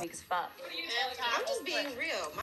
weak as fuck. I'm just being real. My-